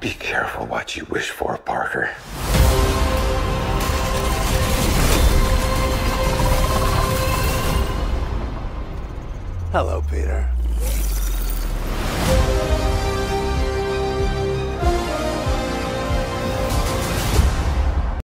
Be careful what you wish for, Parker. Hello, Peter.